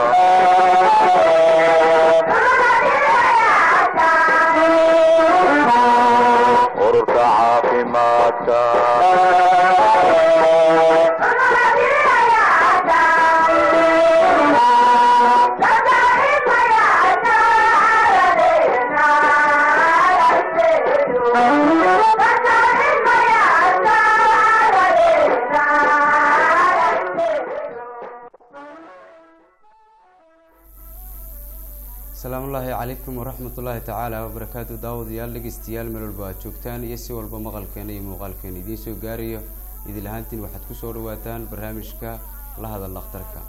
Uh... calaykum waraxmatullaahi tacaala wabarakaatu daawadayaal dhegeystayaal meel walba aad joogtaan iyo si walba maqalkeena iyo muuqaalkeena idiin soo gaarayo idil ahaantiin waxaad ku soo dhawaataan barnaamijka la hadal dhakhtarka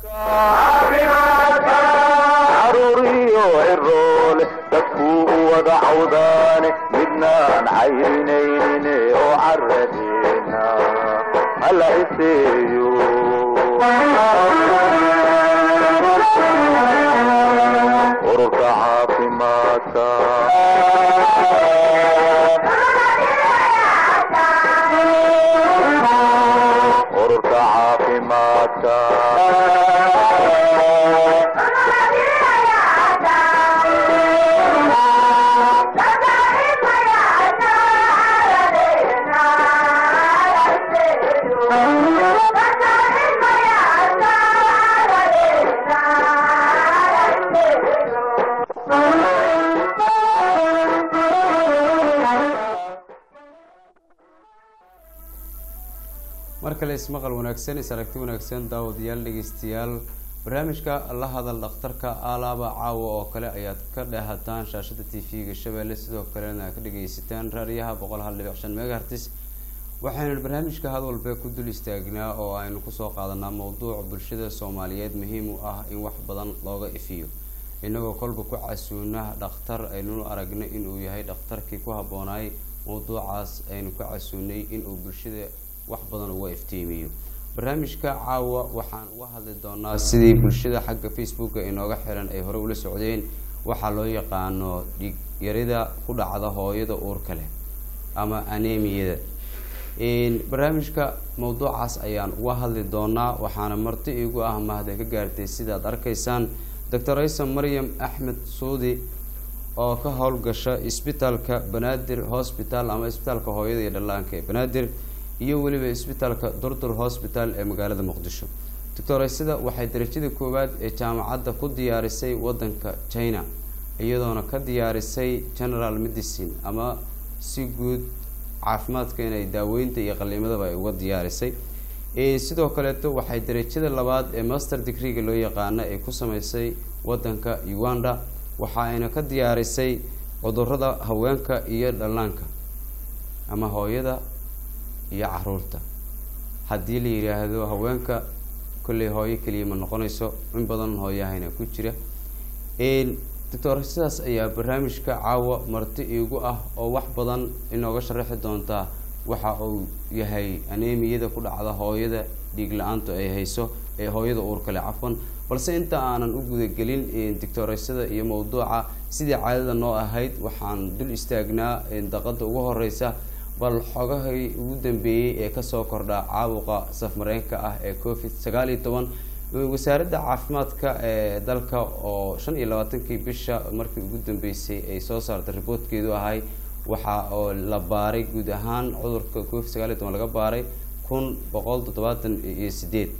kale ismaqal wanaagsan is aragti wanaagsan daawadayaal dhegeystayaal barnaamijka la hadal dhakhtarka alaaba caawa oo kale ayaad ka dheehataan shaashada t v-ga shabeelle sidoo kalena ka dhageysataan raadiyaha boqol hal dhibic shan megahertis waxaynu barnaamijka had walba ku dul istaagnaa oo aynu ku soo qaadanaa mowduuc bulshada soomaaliyeed muhiim u ah in wax badan looga ifiyo. Inagoo kolba ku casuuna dhakhtar aynunu aragna inuu yahay dhakhtarkii ku habboonaay mowduucaas aynu ka casuunay inuu bulshada wax badan uga iftiimiyo. Barnaamijka caawa waxaan uga hadli doonaa sidii bulshada xagga facebooka inooga xiran ay hore ula socdeen. Waxaa loo yaqaano dhigyarida ku dhacda hooyada uurka leh ama anemiyada. Barnaamijka mowduucaas ayaan uga hadli doonaa waxaana marti igu ah mahda ka gaartay sidaad arkaysaan doctor aysa maryam axmed suudi oo ka howlgasha isbitaalka banaadir hosbital ama isbitaalka hooyada iyo dhallaanka ee banaadir iyo weliba isbitaalka durdur hosbital ee magaalada muqdisho. Doctor aysada waxay darajada koowaad ee jaamacadda ku diyaarisay wadanka china iyadoona ka diyaarisay general medicine ama si guud caafimaadka inay daaweynta iyo qaliimadaba ay uga diyaarisay. Sidoo kaleeto waxay darajada labaad ee master degreega loo yaqaana ay ku sameysay wadanka uganda waxa ayna ka diyaarisay cudurrada haweenka iyo dhallaanka ama hooyada iyo carruurta. Haddii la yidhaahdo haweenka kolley hooyo keliya ma noqonayso in badan hooyahayna ku jira. Doctor sidaas ayaa barnaamijka caawa marti iigu ah oo wax badan inooga sharaxi doontaa waxa uu yahay anemiyada ku dhacda hooyada dhiig la'aantu ay hayso ee hooyada uurkale cafan balse inta aanan u gudagelin doctoreysada iyo mawduuca sidii caadada noo ahayd waxaan dul istaagnaa daqada ugu horeysa bal xogahii ugu dambeeyey ee ka soo kordha caabuqa safmareenka ah ee covid sagaal iyo toban wasaaradda caafimaadka ee dalka oo shan iyo labaatankii bisha markii ugu dambeysay ay soo saartay riboortkeedu ahay waxa oo la baaray guud ahaan cudurka covid sagaal iyo toban laga baaray kun boqol toddobaatan iyo sideed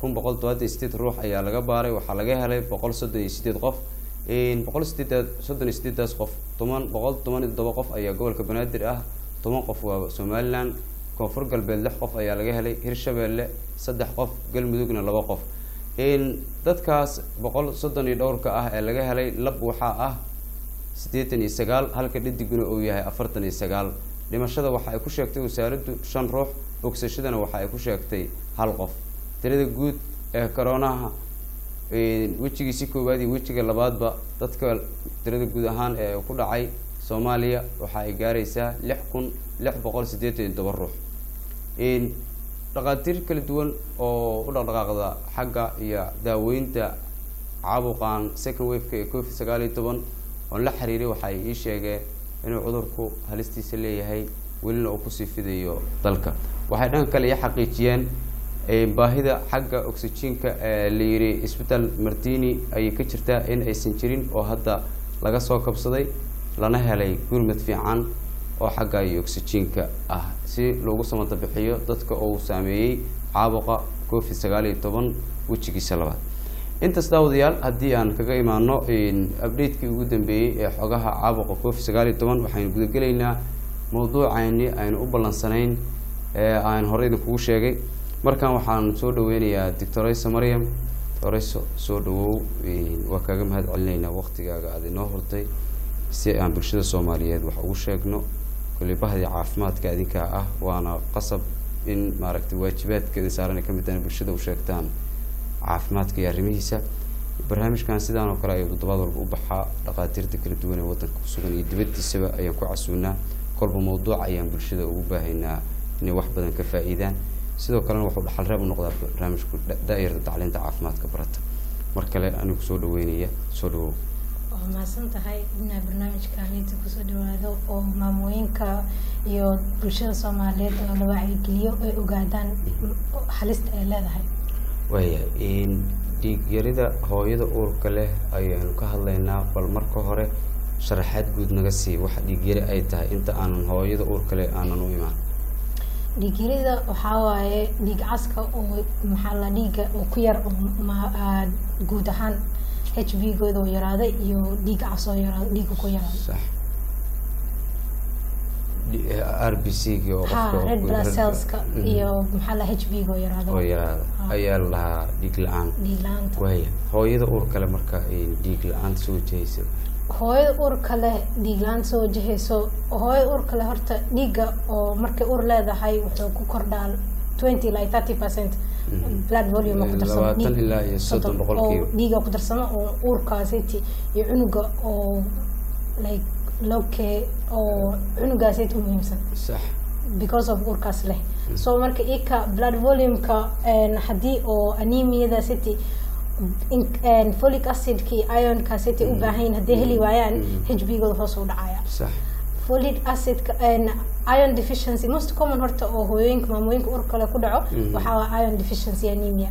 kun boqol toddobaatan iyo sideed ruux ayaa laga baaray waxaa laga helay boqol soddon iyo sideed qof boqol sideed soddon iyo sideedaas qof toban boqol toban iyo toddoba qof ayaa gobolka banaadir ah toban qof waa somalilan koonfur galbeed lix qof ayaa laga helay hirshabeelle saddex qof galmudugna laba qof. Dadkaas boqol soddon iyo dhowrka ah ee laga helay lab waxaa ah siddeetan iyo sagaal halka dhadiguna uu yahay afartan iyo sagaal. Dhimashada waxa ay ku sheegtay wasaaraddu shan ruux bogsashadana waxa ay ku sheegtay hal qof. Tirada guud ee coroonaha wejigiisi koowaad iyo wejiga labaadba dadka tirada guud ahaan ee ku dhacay soomaaliya waxa ay gaaraysaa lix kun lix boqol siddeetan iyo toban ruux. Dhaqaatiir kala duwan oo u dhaqdhaqaaqda xagga iyo daaweynta caabuqan second waveka ee covid sagaal iyo toban oon la xiriiray waxay ii sheegeen inuu cudurku halistiisa leeyahay welina uu ku sii fidayo dalka. Waxay dhanka kale ii xaqiijiyeen Ee, baahida xagga oxygenka la yiri isbitaal martini ayay ka jirtaa in aysan jirin oo hadda laga soo kabsaday lana helay gurmad fiican oo xagga iyo oxygenka ah. Si loogu samata bixiyo dadka uu saameeyey caabuqa covid sagaal iyo toban wejigiisa labaad. Intaas daawadayaal haddii aan kaga imaano update-kii ugu dambeeyey ee xogaha caabuqa covid sagaal iyo toban waxaynu gudagelaynaa mawduucayni aynu u ballansanayn ee aan horey idinkugu sheegay. Markan waxaan soo dhaweynayaa doctorayso maryam. Doctorayso soo dhawow waa kaaga mahad celinaynaa waqtigaaga aad inoo hortay si aan bulshada soomaaliyeed wax ugu sheegno kulli bahdii caafimaadka adinkaa ah waana qasab in maaragtay waajibaadkeeda saaran ay ka mid tahay bulshada u sheegtaan caafimaadka iyo arrimihiisa. Barnaamijkan sidaan oo kale ayuu toddobaad walba u baxaa. Dhaqaatiirta kala duwan ee waddanka ku sugan iyo dibaddiisaba ayaan ku casuunaa kolba mawduuc ayaan bulshada ugu baahaynaa inay wax badan ka faa'iidaan. Sidoo kalena wuxuu dhaxal reeb u noqdaa barnaamijku da- daa'irada tacliinta caafimaadka barata. Mar kale anigu soo dhaweynaya soo dhawow waa mahadsan tahay inaa barnaamijkan inta ku soo dhawaado oo maamooyinka iyo bulshada soomaaliyeed oo la wacyigeliyo ay ogaadaan halista ay leedahay. Waaya dhiig yarida hooyada uurka leh ayaanu ka hadlaynaa bal marka hore sharaxaad guud naga sii waxa dhiig yari ay tahay. Inta aanan hooyada uurka leh aanan u imaan. Dhiigyarida waxaa waaye dhiig caska oo maxaa la dhiiga oo ku yar aa, guud ahaan h b gooda oo yaraaday iyo dhiig cas oo yaraado dhiiga ku r b c red blood cellska iyo maxaa la h b oo yaraado oo yaraada. Ayaa la lahaa dhiig la'aan. Dhiig la'aanta. Waaya hooyada uurka leh marka dhiig la'aanta soo wajahaysa hooyada uurka leh dhiig la'aan soo wajahayso hooyada uurka leh horta dhiigga oo markay uur leedahay wuxuu ku kordhaa twenty like thirty percent. Blood volume oo ku dhiig- ilaa iyo soddon boqolkiiba. oo dhiiga ku darsamo oo uurkaasiti iyo cunuga oo like lowke oo cunugaasiti u muhiimsan. Sax. Because of uurkaas leh. So marka ika blood volumeka haddii oo anemiyada city folic acidki ionka city u baahan yihiin hadday heli waayaan h b gooda hoos u dhacaya folic acidka ion deficiency most common horta oo hooyooyinka maamooyinka uur kale ku dhaco Mhm. waxaa waa ion deficiency anemia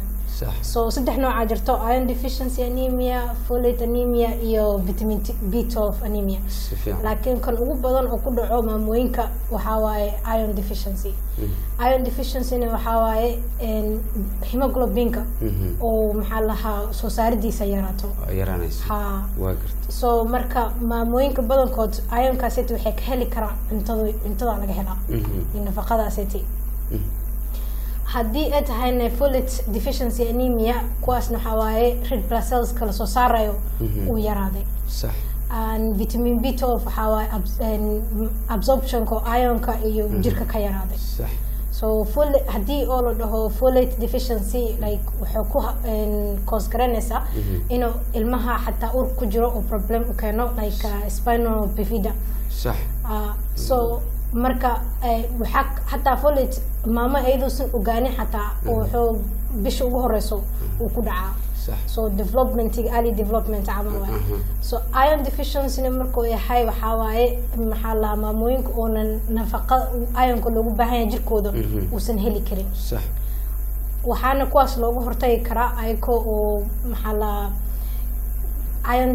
so saddex noocaa jirto ion deficiency anemia folate anemia iyo vitamin T- b12 anemia. Laakiin kan ugu badan oo ku dhaco maamooyinka waxaa waaye ion deficiency. Mhm. ion deficiencyna waxaa waaye een, hemoglobinka. Mhm. oo maxaa lahaa soo saaridiisa yaraato. Yaraanaysa. Ha. So marka maamooyinka badankood ionkaaseti waxay ka heli karaan cuntada cuntada laga helaa Mhm. iyo nafaqadaaseti. Haddii ay tahayna folate deficiency anemia kuwaasna waxaa waaye red blood cells kala soo saarayo Mhm. uu yaraaday. Vitamin b12 waxaa waaye absorptionka ionka iyo jirka ka yaraaday. So fol haddii oo la dhaho folate deficiency like wuxuu ku cause garanaysaa Mhm. inuu ilmaha xataa ur ku jiro oo problem u keeno like uh, spinal bifida. Sax. Ah, so marka eh, xataa folate maamo iyaduusan ogaanin xataa wuxuu bisha ugu horeyso uu ku dhacaa. So developmentiga early development camal waaye Mhm. so iron deficiencyna markuu yahay waxaa waaye maxaa la maamooyinka oonan nafaqa ironka loogu baahan yahay jirkooda Mhm. uusan heli karin. Waxaana kuwaas looga hortagi karaa ayagoo oo maxaa la iron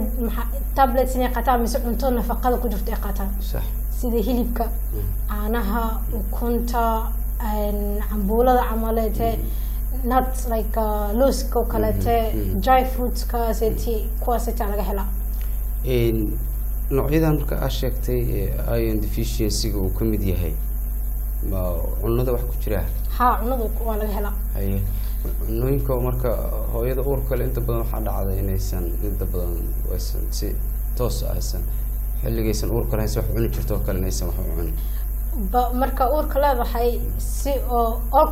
tablets inay qaataan mise cunto nafaqada ku jirto ay qaataan. Sax sida hilibka caanaha ukunta cambuulada camaleete nuts like uh, looska oo kaleete Mhm. dry fruitska seti kuwaaseta laga helaa Een, noocyadan marka aad sheegtay ee iron deficiency-ga uu ka mid yahay ma cunada wax ku jira. Haa cunadu waa laga helaa haye cunooyinka marka hooyada uurka leh inta badan waxaa dhacda inaysan inta badan aysan si toos aysan xilligaysan uurka lahayn si wax cuni jirto oo kale inaysan wax u cunin. Marka uurka leedahay si oo oo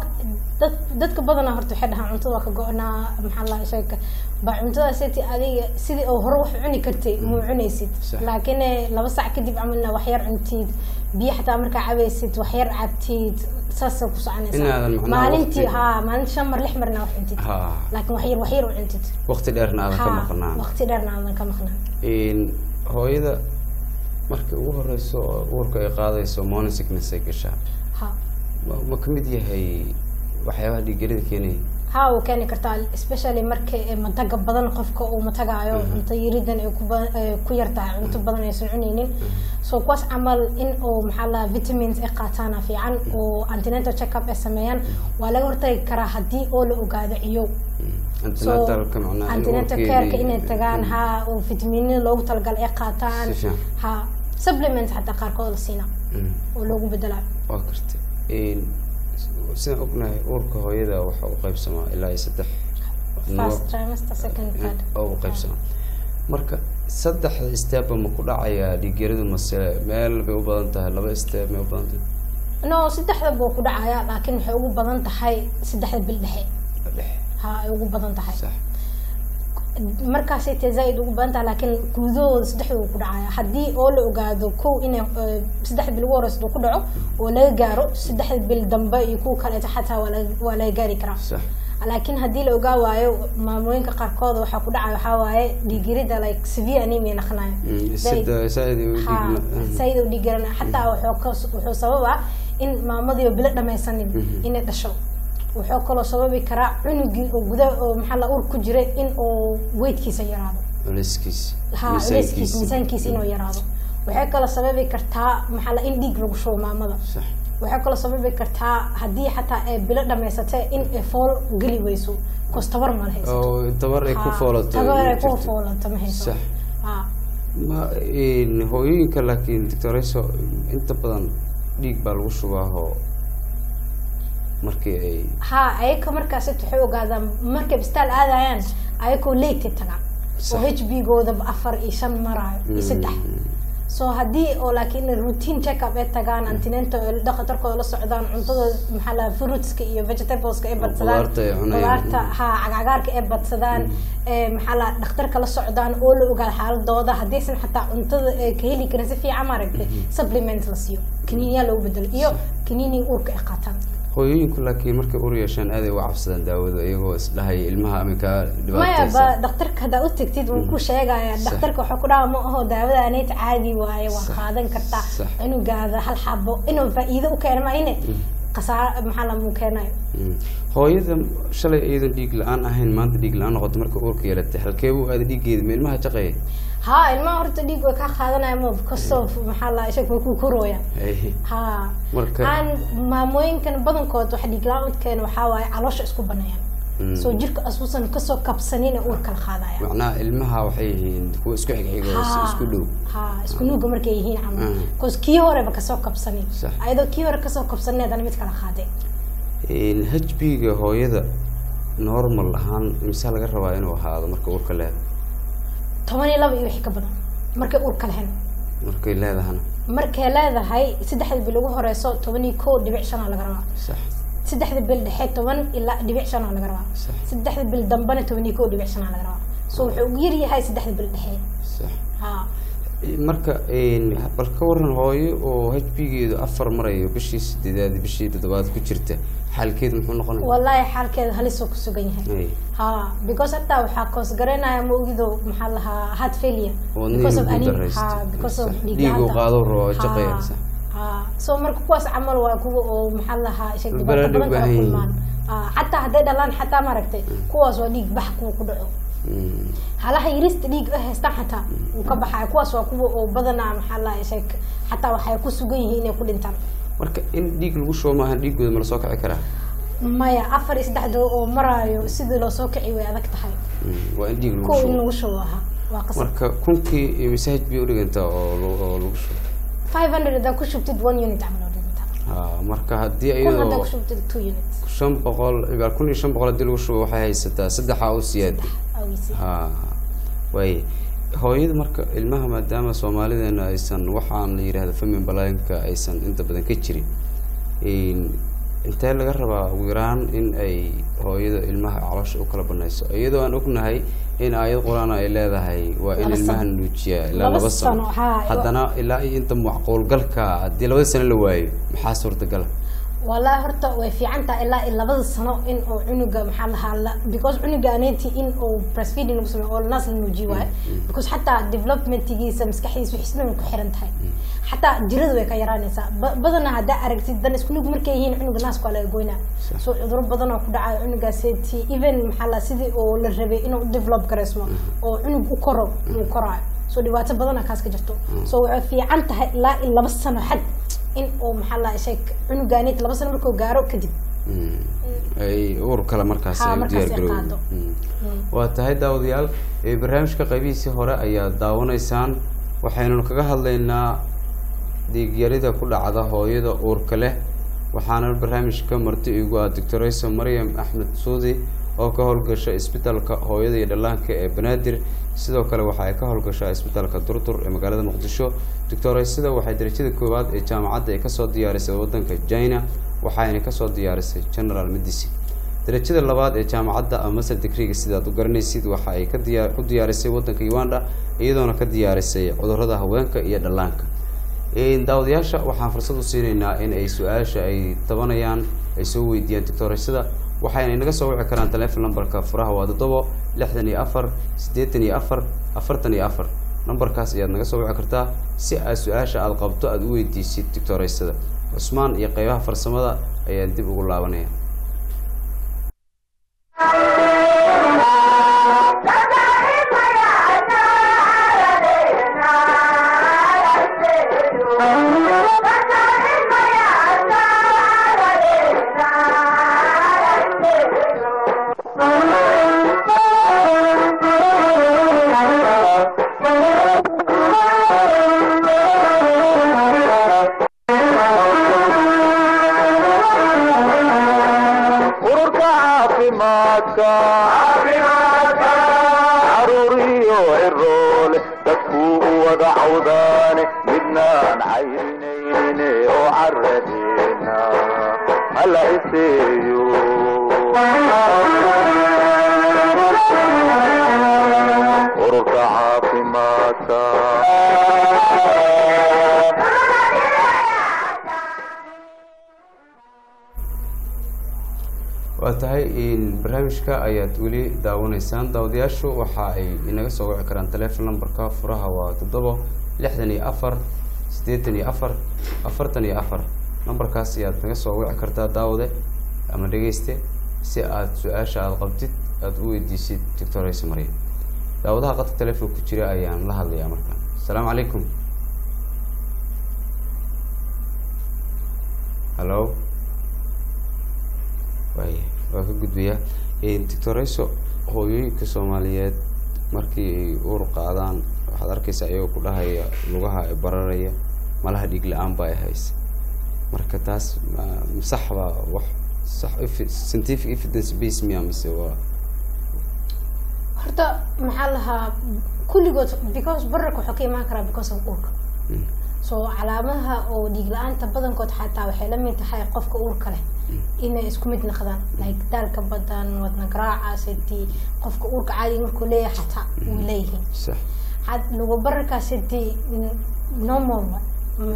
dad dadka badanaa horta waxay dhahaan cuntada waa ka go-naa maxaa la sheeka ba cuntada seti adiga sidii oo hore wax cuni kartay muu cunaysid. Sax. laakiin eh, laba sac kadib camalna wax yar cuntid biyo xataa markaa cabaysid wax yar cabtid saasay ku macnaha maalintii haa maalintii shan mar lix marna wax cuntid ha laakiin wax yar wax yar u cuntid waqti dheerna aadan ka maqnaan. waqti dheerna aadan ka maqnaan. Hooyada markii ugu horeyso uurka ay qaadayso morning sickness ay gashaa. Ha. Ma ma ka mid yahay waxyaabaha dhiiggarida keenaya haa uu keeni kartaa especially marka ee mataga badan qofka uu matagaayo cunto yaridan ay ku ku yartahay cunto badan aysan cunaynin so kuwaas camal in uu maxaa la vitamins ay qaataana fiican oo antenatal check-up ay sameeyaan waa laga hortagi karaa haddii oo la ogaado ciyow careka inay tagaan haa oo fitamiinada loogu talagalay ay qaataan haa supplements xataa qaarkood la siina. Mm. oo loogu bedelaa waa karta sidaan ognahay uurka hooyada waxa u qaybsamaa ilaa iyo saddex oo u qaybsamaa. Marka saddexda steeba ma ku dhacayaa dhiigyaradu mase meel bay u badan tahay laba steeb may u badan tahay? No saddexda buu ku dhacaya laakiin waxay ugu badan tahay saddexda bil dhexe ha ay ugu badan tahay. Markaasay tee zaaid ugu badan tahay laakiin gudahooda saddexda uu ku dhacaya haddii oo la ogaado kow inay eh, saddexda bil ugu horeysa ku dhaco oo laga gaaro saddexda bil dambe iyo kuwa kaleeto xataa waa laga- gaari karaa. Laakiin haddii la ogaa waayo maamooyinka qaarkood waxaa ku dhacaya waxaa waaye dhiigirida like severe anemia naqanayo Mm, sida saaid u sayid u xataa wuxuu ka wuxuu sababa in maamadii oo bilo dhamaysanin inay dhasho wuxuu kaloo sababi karaa cunugii oo guda oo maxaa la ur ku jira in uu weydkiisa yaraado. Culayskiisa ha culeyskiisa miisaankiisa. inuu yaraado. Waxay kaloo sababi kartaa maxaa la in dhiig lagu shubo maamada. Sax. Waxay kaloo sababi kartaa haddii xataa ay bilo dhamaysatay in ay fool geli weyso koos tabar ma hayso oo tabar ay ku foolato tabar ay ku foolato ma hayso sax. Ha. Ma hooyooyinka laakiin doctoreso inta badan dhiig baa lagu shubaa oo markii ay ha ayaka markaas waxay ogaadaan markay bistaal aadayaan ayakoo late tagaan oo h b gooda afar iyo shan maraayo iyo saddex. So haddii oo laakiin routine check up ay tagaan antinenta dhaqatarkooda la socdaan cuntada maxaa la fruitska iyo vegetables-ka ay badsadaan qudaarta ha cagagaarka ay badsadaan ee maxaa la dhakhtarka la socdaan oo la ogaado xaaladooda haddaysan xataa cuntada ay ka heli karin si fiican maaragtay supplement la siiyo kaniiniyaa loogu bedelo iyo kaniiniga uurka ay qaataan hooyooyinku laakiin markay ur yeeshaan aaday uga cabsadaan daawada iyagoo isdhahaya ilmaha maya dhibaataysa. Ba dhakhtarka haddaa u tagtid wuu ku sheegaya dhakhtarka wuxuu ku dhaha ma aho daawada aneyd caadi waaye waa qaadan kartaa. Cunugaada hal xabo inuu faa'iido u keena maayne khasaaro maxaa keenayo Mm. hooyada shalay iyadan dhiig la'aan ahayn maanta dhiig la'aan noqoto marka uurka yeelatay halkee buu aada dhiiggeeda ma ilmaha jaqaya ha ilmaha horta dhiig way kaa qaadanaya mo kastoo maxaa la ishag way ku korooya ha. Aan maamooyinkan badankood waxa dhiig la'aan u keena waxaa waaye caloosha isku baneeyaan Mm. soo jirka asuusan ka soo kabsanin ee uur kala qaadaya. Macnaha ilmaha waxay yihiin kuwa isku xigxiga isku dhow. Ha isku nuuga markay yihiin camal Mm. cause kii horeba ka soo kabsanin. Ayadoo kii hore ka soo kabsanin haddana mid kala qaaday h b ga hooyada normal ahaan imsaa laga rabaa inuu ahaado marka uurka leeda toban iyo laba iyo wixii ka badan. Markay uur kala hen markay leedahana. Markay leedahay saddexda bil ugu horeyso toban iyo kow dhibic shanaa laga rabaa. Saddexda bil dhexe toban ilaa dhibic shanaa laga rabaa. Saddexda bil dambena toban iyo kow dhibic shanaa laga rabaa. So wuxuu ugu yar yahay saddexda bil dhexe. Ha marka bal ka waran hooyo oo h b geedu afar marayo bishii sideedaad bishii toddobaad ku jirta xaalkeedu muxuu noqonaya wallaahi xaalkeeda halisoo ku sugan yahay. Ay, ha because hataa waxaa koos garanaya ma ogido maxaa lahaa heart failure. Because of. Ha, because qaado ha so marka kuwaas camal waa kuwa oo maxaa lahaa dhibaato badan kala yihiin. kulmaan. Xataa hadday dhalaan xataa maaragtay kuwaas waa dhiig bax kuwa ku dhaco. mm, halaha yarista dhiig ay haystaan xataa wuu ka baxaya kuwaas waa kuwa oo badanaa maxaa lahaa isha xataa waxay ku sugan yihiin inay ku dhintaan. Marka in dhiig lagu shubo maahan dhiiggooda ma la soo kici karaa? Maya afar iyo saddexda oo maraayo sidii loo soo kici way adag tahay. Mm, waa in dhiig lagu kuwa in lagu shubo ahaa waa qasab. Marka kunkii masaaj bay udhigantaa oo lagu- oo lagu shubo? 500 haddaa ku shubtid one unit camal oo marka haddii iyadoo shan boqol kun iyo shan boqol haddii lagu shubo waxay haysataa saddexa siyaadi awisi ha waay hooyada marka ilmaha maadaama soomaalideena aysan waxaan la yidhahda famin balaanka aysan inta badan ka jirin in- intee laga rabaa ugu yaraan in ay hooyada ilmaha caloosha u kala banayso? Iyadoo aan ognahay in aayad qur'aan ay leedahay waa in ilmaha nuujiya ilaa Laba sano. haddana ilaa iyo inta macquulgalka haddii labada sano la waayo maxaa suurtagala wallaahi horta way fiican tahay ilaa labada sano in uu cunuga maxaa lahaa la because cunuga aneeti in uu breastfeeding lagu sameeyo oo naas la nuujiyo waayo because xataa developmentigiisa maskaxdiisa wixisna way ku xiran tahay. Xataa jirada way ka yaraanaysaa. Ba- badanaa haddaa aragtid dan isku nug markay yihiin cunuga naaska waa laga goynaa. So cuduro badan oo ku dhacayo cunugaaseti even maxaa la sidii oo la rabay inuu u develop gareysmo oo cunug u koro uu koraayo so dhibaato badanaa kaas ka jirto. So waxay fiican tahay ilaa laba sano xad in uu maxaa la sheeg cunugaanit laba sano markuu gaaro kadib. Ay uur kale markaas ay qaado. garowday waa tahay daawadayaal barnaamijka qaybihiisii hore ayaa daawanaysaan. Waxaynu kaga hadlaynaa dhiigyarida ku dhacda hooyada uurka leh. Waxaana barnaamijka marti igu ah doctoraysa maryam axmed suudi oo ka howlgasha isbitaalka hooyada iyo dhallaanka ee banaadir. Sidoo kale waxa ay ka howlgashaa isbitaalka durdur ee magaalada muqdisho. Doctoraysada waxay darajada koowaad ee jaamacadda ay ka soo diyaarisay wadanka china waxayna ka soo diyaarisay general medicine darajada labaad ee jaamacadda ama master degreega sidaad u garanaysid waxa ay ka diyaa ku diyaarisay wadanka uganda iyadoona ka diyaarisay cudurrada haweenka iyo dhallaanka. Daawadayaasha waxaan fursad u siinaynaa in ay su'aasha ay tabanayaan ay soo weydiiyaan doctoraysada waxayna inaga soo wici karaan telefon numberka furaha waa toddobo lixdan iyo afar siddeetan iyo afar afartan iyo afar. Numberkaas ayaad naga soo wici kartaa si aad su'aasha aada qabto aada u weydiisid doctoraysada cusmaan iyo qeybaha farsamada ayaan dib ugu laabanaya barnaamijka ayaad weli daawanaysaan. Daawadayaashu waxa ay inaga soo wici karaan telefon numberka furaha waa toddobo lixdan iyo afar siddeetan iyo afar afartan iyo afar. Numberkaas ayaad naga soo wici kartaa daawade ama dhegeyste si aad su'aasha aada qabtid aada u weydiisid doctor ayse marya daawadaha qadka telefonka ku jira ayaan la hadlayaa markaan asalaamu calaykum. Hallo waaya waa ka gudbayaa doctorayso hooyooyinka soomaaliyeed markii ay uur qaadaan waxaad arkaysaa iyagoo ku dhahaya lugaha ay bararaya malaha dhiig la'aan ba ay haysa marka taas ma- ma sax baa wax sax scientific evidence base miya mise waa. Horta maxaa lahaa kulligood because bararka wuxuu ka imaan karaa because of uurka so calaamadaha oo dhiig la'aanta badankood xataa waxay la mid tahay qofka uurka leh. Inay isku mid noqdaan like daalka badan wadna garaaca siti qofka uurka caadiga markuu leeyahay xataa way leeyihiin sax. Had lagu bararkaa siti normal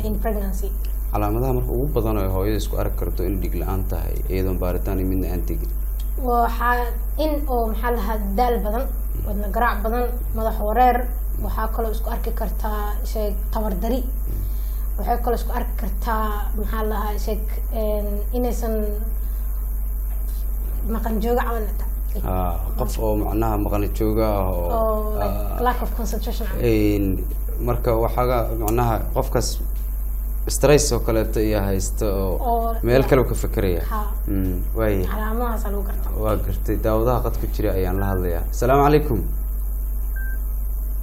in pregnancy. Calaamadaha marka ugu badan oo hooyada isku arki karto in dhiig la'aan tahay iyadoon baaritaan midna aan tegin. Waxaa in oo maxaa lahaa daal badan wadna garaac badan madax wareer waxaa kaloo isku arki kartaa sheeg tamar dari. Waxay kaloo isku arki kartaa maxaa lahaa sheeg inaysan maqan jooga camal Ah, qof oo macnaha maqani jooga ah oo marka waxaaga macnaha qofkaas stress oo kaleeto iyo haysta oo meel kale ka fekeraya Ha. Mm, garta waa gartay. Daawadaha qadka jira ayaan la hadlayaa. Asalaamu calaykum.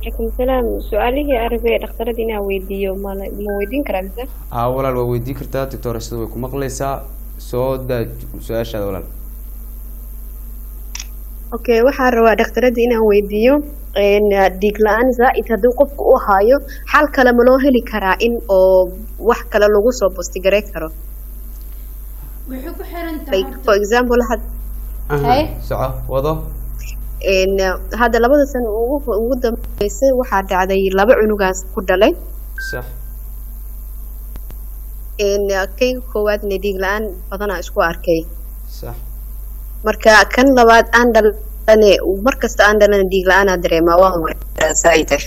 Calaykum salaam. Su'aalihii arabee dhakhtarada inaa weydiiyo ma ma weydiin karaa mise haa walaal waa weydiin kartaa. Doctor sida way ku maqlaysaa. Soo daa su'aashaada walaal. Okay waxaan rabaa dhakhtarada inaan weydiiyo een, dhiig la'aan zaa-id haddii qofku u haayo xal kale ma loo heli karaa in oo wax kale lagu soo bostigarey karo? For example wado. Hadda labada sano ugu ugu dambeysay waxaa dhacday laba cunugaas ku dhalay. Kayga koowaadna dhiig la'aan badanaa isku arkay. Sax marka kan labaad aan dhalane markasta aan dhalana dhiig la'aanaa dareemaa waan wareeraa zaaid ah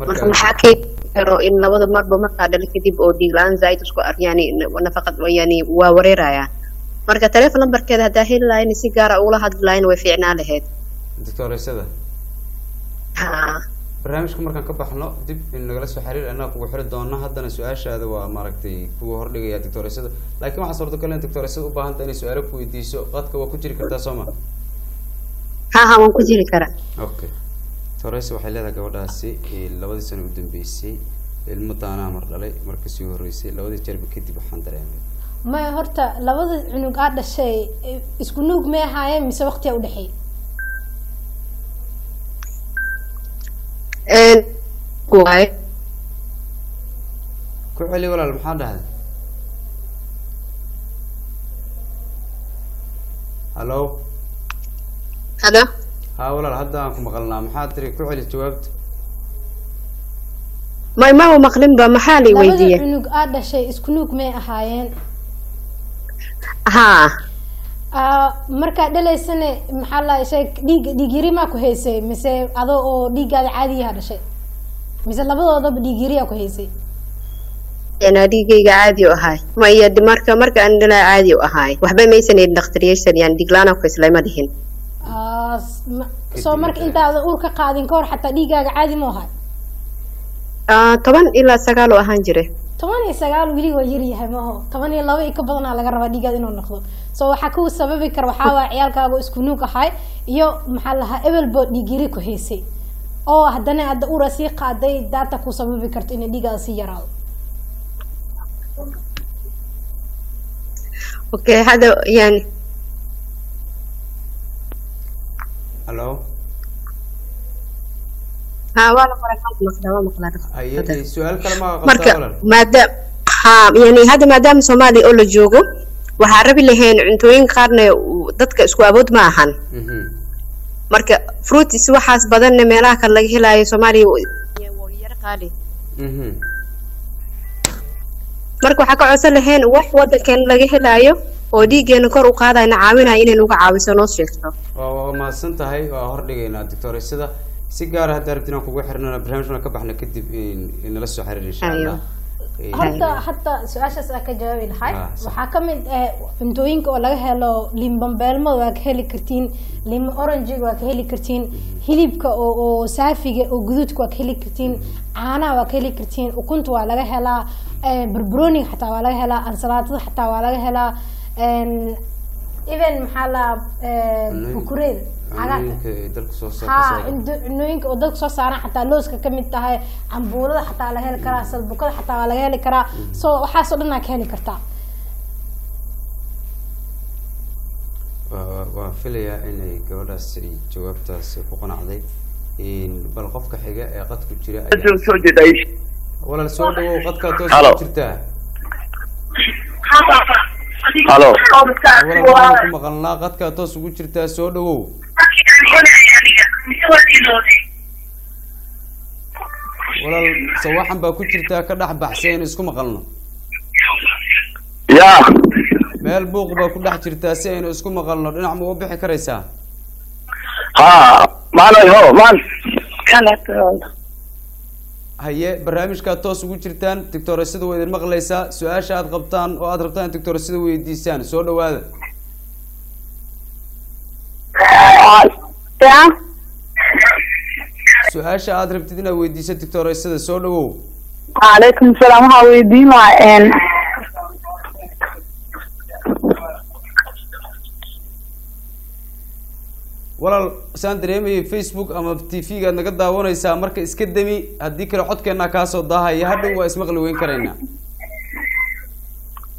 marka maxaa keeni karo in labada marba markaa dhalo kadib oo dhiig la'aan zaaid isku ar yani nafaqad yani waa wareeraya marka taleefon lambarkeeda haddaa heli lahayn si gaara ugula hadli lahayn way fiicnaa lahayd doctoreysada ha barnaamijka markaan ka baxno dib in nagala soo xiriir annaga kugu xiri doona haddana su'aashaada waa maaragtay kuwa hordhigaya doctoreysada laakiin waxaa suurtagal in doctoreysada u baahanta inay su'aalo ku weydiiso qadka waa ku jiri kartaa soo ma ha ha waan ku jiri karaa. Okay doctoreysa waxay leedahay gabadhaasi labadii sano u dambeysay ilmo daanaa mar dhalay. Markii sii horreysay labadii jeerba kadib waxaan dareemay. Maya horta labada cunug aa dhashay isku nuug may ahaayeen mise waqtiyaa udhexeey ku celi walaal maxaa dhahday? Hallo halo haa walaal hadda aan ku maqalnaa maxaa tiri ku celi jawaabta may maba maqlinba maxaa lay labada weydiiye cunug aa dhashay isku nuug may ahaayeen ha Ah, markaa dhalaysane maxaa la shay dhiig dhiig yari maa ku haysay mise adoo oo dhiiggaada caadiyaha dhashay mise labadoodaba dhiig yariyaa ku haysay dhiigayga caadi u ahaay maya marka marka aan dhalaa caadi u ahaay waxba maysan idin dhakhtariyaysan yani dhiglaana ku islay ma dhihin S- ma- soo marka intaada uur ka qaadin ka hor xataa dhiiggaaga caadi ma ahay Ah, toban ilaa sagaal oo ahaan jire. Toban iyo sagaal weli waa yaryahay maaho toban iyo laba iyo ka badanaa laga rabaa dhiiggaada inuu noqdo. So waxaa ku sababi kara waxaa waaya ciyaalkaaga isku nuug ahay iyo maxaa lahaa ebelbo dhiig yari ku haysay oo haddana hadda ura sii qaaday daata ku sababi karto inay dhiiggaada sii yaraado. Okay hadda yani hallo ha waa la qoraa waa maqlaa waa maqlaa haye eh, su'aal kale ma marka qabtaa walaal maadaam ha yani hadda maadaama soomaaliya oo la joogo waxaa rabi lahayn cuntooyin qaarna dadka isku awood ma ahan Mhm. marka fruits waxaas badanna meelaha kale laga helaayo soomaaliya yara qaali Mhm. marka waxaa ka codsan lahayn wax wadankan laga helaayo oo dhiiggeena kor u qaadayna caawinaya inay nuga caawiso noo sheegto waa mahadsan tahay waa hordhigaynaa doctoreysada si gaara hadda rabti inaan kugu xirnana barnaamijkana ka baxna kadib nala soo xiriir insha allah. Eh, horta hadda su'aashaas aa ka jawaabi lahay Ah, waxaa ka mid ah cuntooyinka oo laga helo limbambeelmada waa ka heli kartiin lima oranjiga waa ka heli kartiin hilibka oo oo saafiga oo guduudka waa ka heli kartiin caanaha waa ka heli kartiin ukunta waa laga helaa eh, barbarooniga xataa waa laga helaa ansalaatada xataa waa laga helaa even maxaa la bukureeda cagaarka cunooyinka ay dalka soo oo saaran xataa looska ka mid tahay cambuulada xataa laga heli karaa salbukada xataa waa laga heli karaa. So waxaasoo dhan aa ka heli kartaa. Waa waa- waa filayaa inay gabadhaas ay jawaabtaas ku qanacday. In bal qofka xiga ee qadku jira walaal soo dhawow qadkaa toos jirtaa ku maqalnaa qadkaa toos ugu jirtaa soo dhawow walaal sawaxan baa ku jirtaa ka dhex baxsay in isku maqalno. Ya. Meel buuq baa ku dhex jirtaa si aynu isku maqalno. Dhinac ma u bixi karaysaa? Ha maanay ho maan haye barnaamijkaad toos ugu jirtaan doctoreysada waa idin maqlaysaa su'aasha aad qabtaan oo aad rabtaan in doctoreysada weydiisaan soo dhawaada su'aasha aad rabtid inaad weydiiso doctoreysada soo dhawow calaykum salaam waxaa weydiin lahaa walaal saan dareemayay facebook ama t v-gaad naga daawanaysaa marka iska demi haddii kale codkeenaa kaasoo daahaya hadhow waa ismaqli weyn karaynaa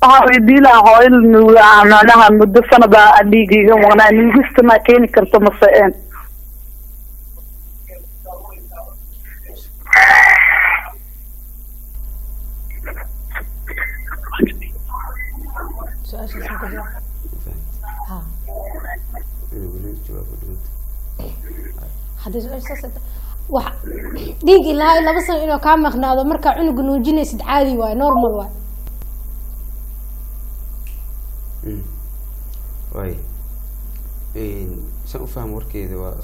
waxaa weydiin lahaa hooyada nuuga macnaha muddo sanada dhiigiga maqnaa nuugista ma keeni karto mase n dhiig ilaa laba sano inuu kaa maqnaado markaa cunuga nuujinaysid caadi waayo normal waayo hmm. way san ufaham warkeeda waa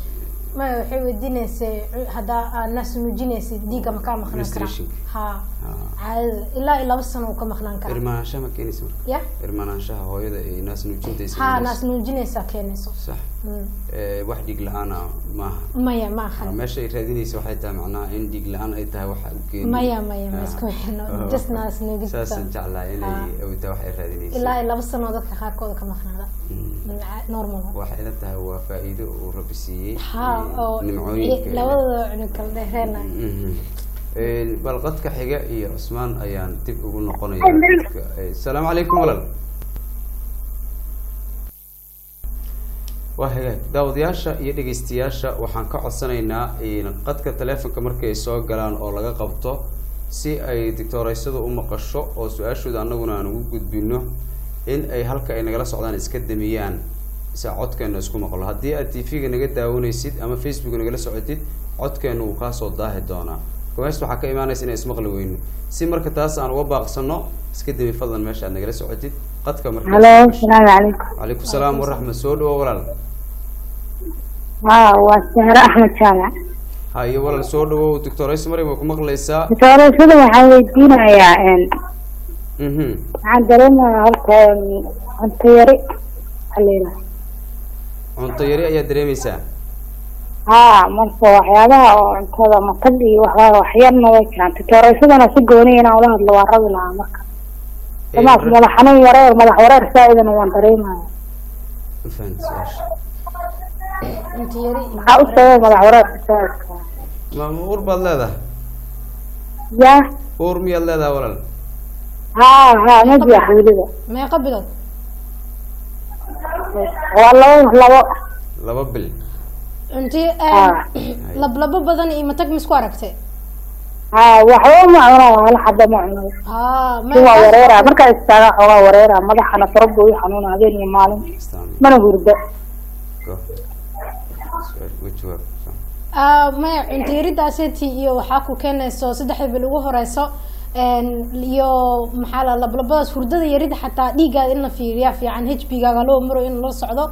maya waxay weydiinaysay haddaa aad naas nuujinaysid dhiigga ma kaa maqnaan karaa ha. Ah. caadada ilaa iyo laba sano uu ka maqnaan karaa irmaanaanshaha ma keenaysa marka? Ya. Irmaanaanshaha hooyada iyo naas nuujinta ay ha naas nuujinaysaa keenayso. Sax wax dhiig la'aan ah maaha. Maya ma Ah, meesha ay raadinaysa waxay tahay macnaha in dhiig la'aan ay tahay waxa u keeni maya maya ma Ah. saasaan jeclaa inay Ah. tahay wax ay raadinaysa ilaa laba sano dadka qaarkooda ka maqnaada. Mm. Ca- normal. Waxay ila tahay waa faa'iido uu rabbi siiyey. Ha oo nimcooyinka labadooda cunug kala dheereena. Een, bal qadka xiga iyo cusmaan ayaan dib ugu noqonaya Eh, asalaamu calaykum walaal waa hagaag daawadayaasha iyo dhegeystayaasha waxaan ka codsanaynaa qadka taleefonka markay soo galaan oo laga qabto si ay doctooreysadu u maqasho oo su'aashooda annaguna aan ugu gudbino in ay halka ay nagala socdaan iska damiyaan si codkeena isku maqlo. Haddii aad tv-ga naga daawanaysid ama facebook nagala socotid codkeena wuu kaasoo daahi doonaa. Meesha waxaa ka imaanaysa inaan ismaqli weyno. Si marka taas aan uga baaqsano iska dami fadlan meesha aad nagala socotid qadka marka halo asalaamu calaykum. Calaykum salaam waraxmat soo dhawo walaal haa waa sahre axmed jaamac ha iyo walaal soo dhawow doctor maryam waa ku maqlaysaa. Doorashada waxaan weydiinayaa mhm. waxaan dareemayaa horta cunto yari waxaa la yidhaha cunto yari ayaa dareemaysaa? Haa marka waxyaabaha oo cuntada matag iyo waxbaa waxyarna way jiraan. Doorashadana si gooniya inaan ula hadlo waa rabi lahaa marka. Mar- madax xanuun wareer madax wareer saa-idana waan dareemaya maxaa u sababa madax wareerka saa-idka ma ma uur baad leedahay ya uur miyaad leedahay walaal haa haa majiyax weliba meeqa bilood waa labo labo laba bil cunto Ah. lablabo badan iyo matag misku aragtay haa waxba ma cuno hal xaba ma cuno ha waa wareera markaa istaaga xoogaa wareera madaxana farabo i xanuuna habeen iyo maalin mana hurda Go. Su'aal uga jawaab Ah, maya cunto yaridaaseti iyo waxaa ku keenayso bil ugu horeyso iyo maxaa la lablabadaas hurdada yarida xataa dhiiggaada in la fiiriyaa fiican h p gaaga loo maro in la socdo.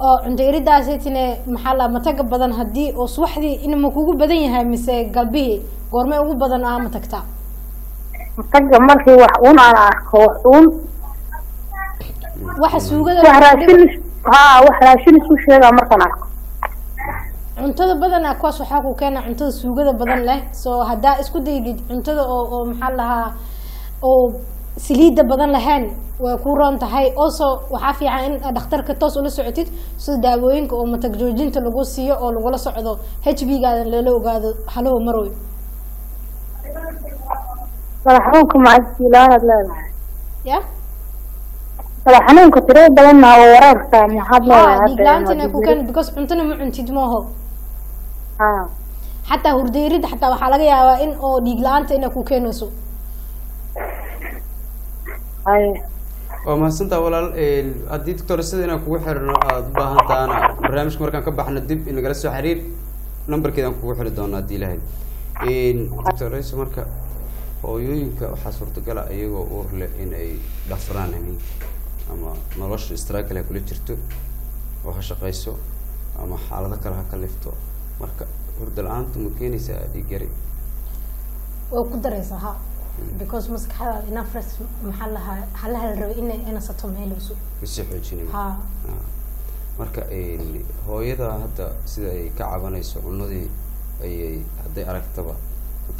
Oo cunto yaridaasetine maxaa la mataga badan haddii oo subaxdii inma kugu badan yahay mise galbihii goormay ugu badan aa matagtaa mataga markii wax uun aan arko wax uun. Waxa suugada wax raashin haa wax raashin isku sheegaa markaan arko cuntada badanaa kuwaas waxaa ku keena cuntada suugada badan leh. Soo haddaa isku daydid cuntada oo oo maxaa lahaa oo saliida badan lahayn way ku roon tahay. Also waxaa fiican in dhakhtarka toos ula socotid sida daawooyinka oo matag joojinta lagu siiyo oo lagula socdo h b gaada lala ogaado. Halow maroy. Madax xanuunka macajilaanaad leedahay ya? Xanuunka tirada badanna oo wareerka maxaad ha leedahay dhiig la'aantina ku keena because cuntana ma cuntid haa xataa hurdayrid xataa waxaa laga yaabaa in oo dhiig la'aanta inay ku keenayso. Haye waa mahadsantaa walaal Een, haddii doctor sida inaan kugu xirno aada u baahan tahana barnaamijka markaan ka baxno dib inagala soo xiriir numberkeedaan kugu xiri doonaa haddii ilahay doctor marka hooyooyinka waxaa suurtagala iyagoo uur leh in ay dhafraan habeenkii ama nolosha struggle ha kula jirto oo ha shaqayso ama xaalado kale ha ka lifto marka hurda la'aantu ma keenaysaa dhiig yari way ku daraysaa ha. Because maskaxdaada ina fresh maxaa lahaa halaha la rabay inay inasato meelowso masii xoojinaya ha. Ah. marka hooyada hadda sida ay ka cabanayso cunadii ayay hadday aragtaba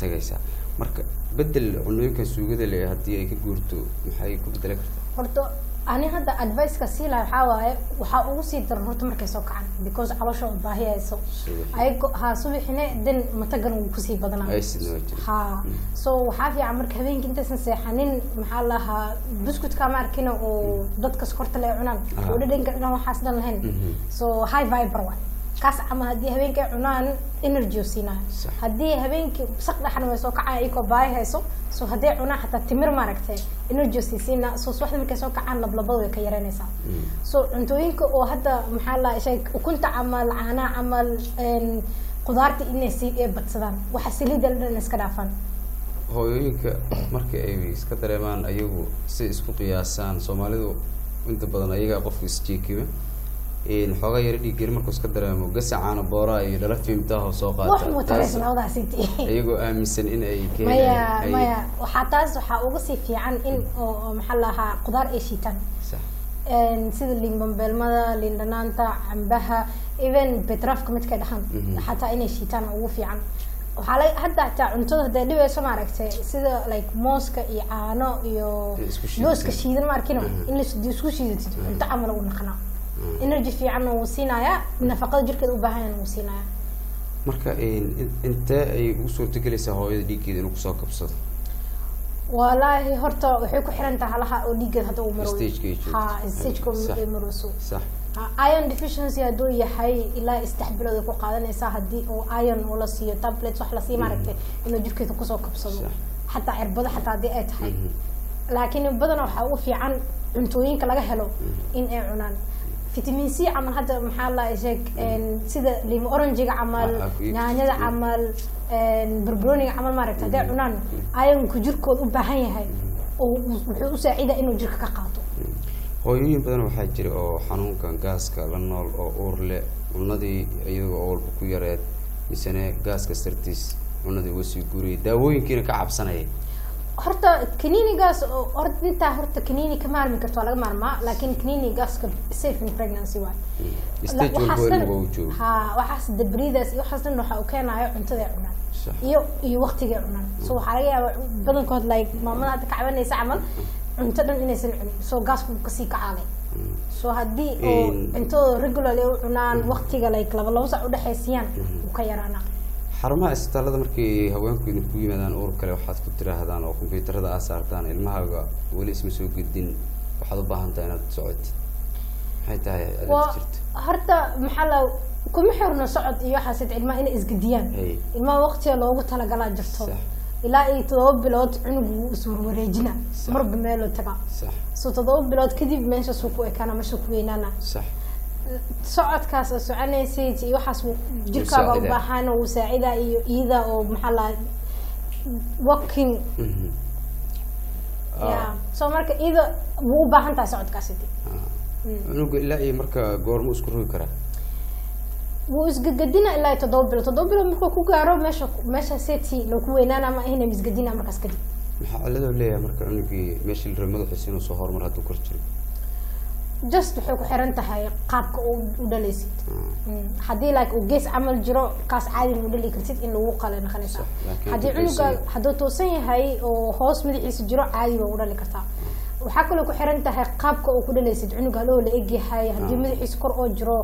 tagaysaa. Marka bedel cunooyinka suugada le haddii ay ka guurto maxay ku bedeli kartaa? Horta ani hadda adviceka sii laha waxaa waaye waxaa ugu sii daran horta markay soo kacaan because caloosha oo baahi hayso ayago ha subaxine den matagan uu ku sii badanaa. Ha so waxaa fiican marka habeenkii intaysan seexanin maxaa lahaa buskutka ma arkina oo dadka sokorta le cunaan oo dhadhanka cunaan waxaas dhan lahayn. Mhm. so high viber waay kaas camal haddii habeenkii ay cunaan energy siinaayo Sax. haddii habeenkii saq dhaxan way soo kacaan iyagoo baahi hayso so hadday cunaan xataa timir maaragtay energy sii siinaa so subaxda markay soo kacaan lablabada way ka yaranaysaa so cuntooyinka oo hadda maxaa la shay ukunta camal caanaha camal qudaarta inay sii ee badsadaan waxa saliida dhan iska dhaafaan hooyooyinka marka ay iska dareemaan ayagu si isku qiyaasaan soomaalidu inta badan ayagaa qofka isjeekiba xoogaa yaro dhiiggeri markuu iska dareemo gasacaana booraa iyo dhala fiimtaha soo wax qaata mutaraysa taas- labadaasi iyagoo aaminsan in ay maya waxaa taas waxaa uga sii fiican in maxaa lahaa qudaar ay shiitaan sida liin bambeelmada liin dhanaanta cambaha even betrafka midkay dhahan Mhm. xataa inay shiitaan ugu fiican. Waxaa la hadda xataa cuntada hadday dhibayso maaragtay sida like mooska iyo caano iyo looska shiidan maarkino Mhm. in la isku shiidatid cunto camal u naqnaa energy fiican wuu siinayaa nafaqada jirkeeda u baahan yahay wuu siinayaa. Marka in- in- intee ay ugu suurtagelaysaa hooyada dhiiggeeda inuu ku soo kabsado? Walaahi horta waxay ku xiran tahay halaha oo dhiiggeed hadda uu maro. Ha stageka iron deficiency hadduu yahay ilaa saddex bilood ay ku qaadanaysaa haddii uu iron uu la siiyo tablets wax la siiyo maaragtay inuu jirkeeda ku soo kabsado. Xataa cirbado xataa haddii ay tahay. Mhm. laakiin badana waxaa ugu fiican cuntooyinka laga helo in ay cunaan vitamin c camal hadda maxaa la sheeg sida lima oranjiga camal Ah, ah, iibsi. yaanyada camal barbaroniga camal maaragta hadday cunaan ironku jirkooda u baahan yahay oo wuxuu u saacida inuu jirka ka qaato. Hooyooyin badan waxaa jira oo xanuunkan gaaska la nool oo uur leh cunadii iyagoo oo walba ku yareed misene gaaska sartiis cunadii uga sii guuriyay daawooyinkiina ka cabsanaya horta kaniinigaas oo horta intaa horta kaniini ka maarmi karto waa laga maarmaa laakiin kaniinigaaska safe in pregnancy waay stage walba waxaas ha dabriidaas iyo waxaas dhan waxa uu keenayo cuntada ay cunaan. Iyo iyo waqtiga ay cunaan. So waxaa laga yaabaa badankood like maamada hadda ka cabanaysa camal cunto dhan inaysan cunin. So gaasku ka sii kacaalay. So haddii oo cuntadooda regularly u cunaan waqtiga like laba laba sac udhexaysiyaan wuu ka yaraanaa xarumaha isbitaalada markay haweenku idinku yimaadaan uur kale waxaad ku tiraahdaan oo kombyuutarada aad saartaan ilmahaaga weli isma soo gudin waxaad u baahan tahay inaad socotid maxay tahay horta maxaa la kuma xirno socod iyo waxaas ilmaha inay isgediyaan ilmaha waqtiga loogu talagalaa jirto. Ilaa iyo todoba bilood cunug wuu iswarwareejina marba meeloo tagaa sax. So todoba bilood kadib meeshaasuu ku ekaana meesha ku weynaana socodkaas oo soconaysid iyo waxaas wuu- jirkaaga u saacidaa. baahan wuu saacida iyo iyada oo maxaa la walking. Mhm. ya Ah, so marka iyada wuu u baahan tahay socodkaasiti cunuga ilaa iyo marka goormu isku rogi karaa? Wuu isgegadina ilaa iyo toddoba bilood. Toddoba bilood markuu ku gaaro meesha meesha seti lagu weynaana ma ahina isgedina markaas kadib. Maxaa ciladoo leeyahay marka cunugii meeshii la rabay madaxiisa inuu soo horumar hadduu kor jiro just waxay ku xiran tahay qaabka u dhalaysid Mm. haddii like uu gees camal jiro kaas caadi ma u dhali kartid in lagu qala naqanaysaa Sax, laakiin haddii cunuga toosan yahay. hadduu toosan yahay oo hoos madaxiisa jiro caadi ba u dhali kartaa waxaa kaloo ku xiran tahay qaabka uu ku dhalaysid cunuga haloo la eg yahay haddii Ah. madaxiisa kor oo jiro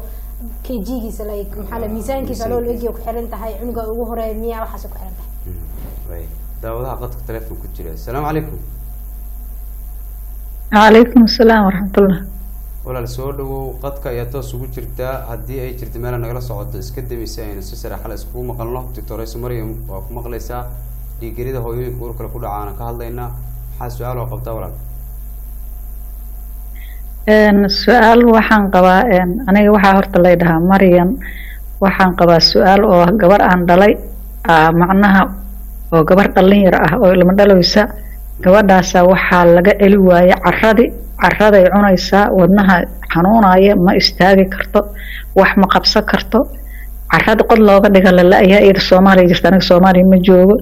kjigiisa like maxaa la miisaankiisa haloo la eg yahay ku xiran tahay cunuga ugu horreeya miyaa waxaas ku xiran tahay. Right. daawadaha qadka telefonka ku jira. Asalaamu calaykum calaykum asalaam waraxmatullah walaal soo dhawow qadka ayaa toos ugu jirtaa haddii ay jirto meela nagala socoto. Iska dameysa aynu si saraaxala iskugu maqalno. Doctorayso maryam waa ku maqlaysaa dhiiggerida hooyooyinka uur kale ku dhacaana ka hadlaynaa maxaa su'aal oo qabtaa walaal? Su'aal waxaan qabaa aniga waxaa horta lay dhahaa maryan waxaan qabaa su'aal oo gabar aan dhalay. Aa, macnaha oo gabar dhallin yar ah oo ilma dhalaysa gabadhaasa waxaa laga eli waaye caradi caraday cunaysaa wadnaha xanuunaya ma istaagi karto wax ma qabsan karto. Carada qod looga dhiga lala-yahay iyada soomaaliya jirta aniga soomaaliya ma joogo.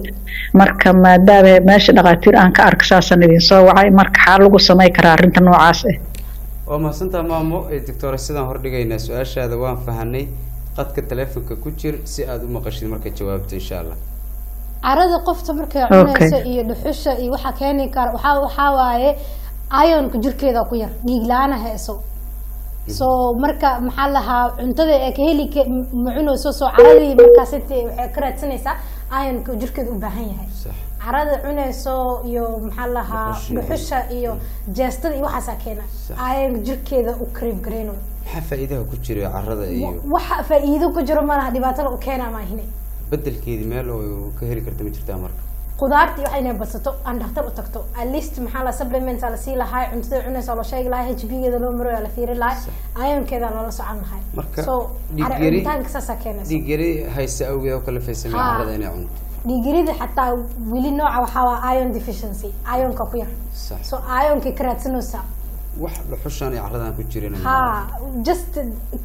Marka maadaama meesha dhaqaatiir aan ka arka saasan idin soo wacay marka xaa lagu samay karaa arrinta noocaas ah waa mahadsantaa maamo? Ee doctora sidaan hordhigaynaa su'aashaada waan fahanay. Qadka telefonka ku jir si aada u maqashid marka jawaabto insha allah carada qofta markay cunayso iyo dhuxusha iyo waxaa keeni kara waxaa waxaa waaye ionka jirkeeda ku yar dhiig la'aana hayso so marka maxaa lahaa cuntada ee ka heli ma cunayso soo caradii markaas waxay ka raadsanaysaa ionka jirkeeda u baahan yahay. Carada cunayso iyo maxaa lahaa Dhuxusha. iyo jeestada iyo waxaasaa keena. Sax. ionka jirkeeda u kariib gareyno maxaa faa'iidaha ku jira carrada iyo waxa faa'iido ku jiro malaha dhibaatada u keena maahine bedelkeedii meel oo ka heli karta ma jirtaa marka. Qudaartii waxa inay badsato aan dhakhtar u tagto. At least maxaa la supplements aa la sii lahaa cuntada cunaysa loo sheegi lahaa h b geeda loo maro aa la fiiri lahaa ionkeeda loola socon lahay. Marka, so cunitaanka saasaa keenaysa. dhiig yari haysta awgeed oo kale carrada inay cunto. Dhiigirida xataa weli nooca waxaa waa ion deficiency ionka ku yar. So ionkay ka raadsanaysaa wax dhuxushan iyo caradan ku jirin ha just